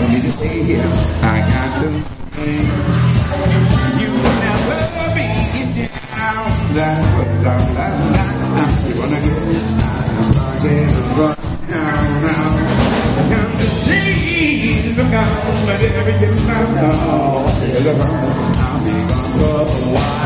and you stay here, I got thing. You never down. Gonna get rocking now. Come to days are gone, but every day I. I'll be gone for a while.